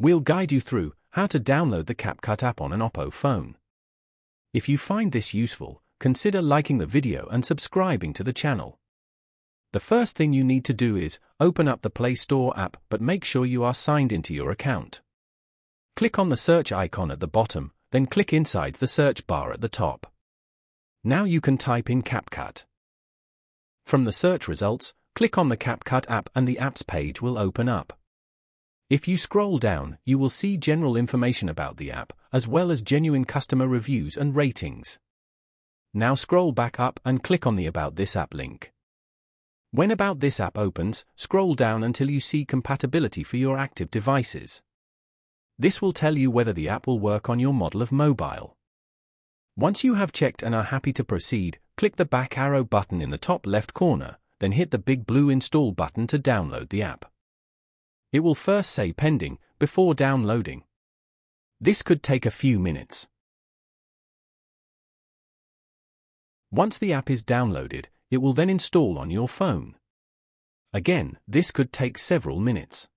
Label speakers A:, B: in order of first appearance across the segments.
A: We'll guide you through how to download the CapCut app on an Oppo phone. If you find this useful, consider liking the video and subscribing to the channel. The first thing you need to do is open up the Play Store app but make sure you are signed into your account. Click on the search icon at the bottom, then click inside the search bar at the top. Now you can type in CapCut. From the search results, click on the CapCut app and the apps page will open up. If you scroll down, you will see general information about the app, as well as genuine customer reviews and ratings. Now scroll back up and click on the About This app link. When About This app opens, scroll down until you see compatibility for your active devices. This will tell you whether the app will work on your model of mobile. Once you have checked and are happy to proceed, click the back arrow button in the top left corner, then hit the big blue Install button to download the app. It will first say pending before downloading. This could take a few minutes. Once the app is downloaded, it will then install on your phone. Again, this could take several minutes.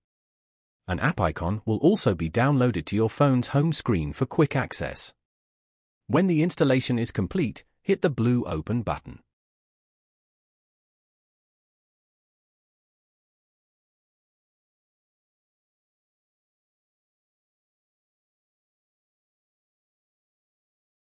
A: An app icon will also be downloaded to your phone's home screen for quick access. When the installation is complete, hit the blue Open button.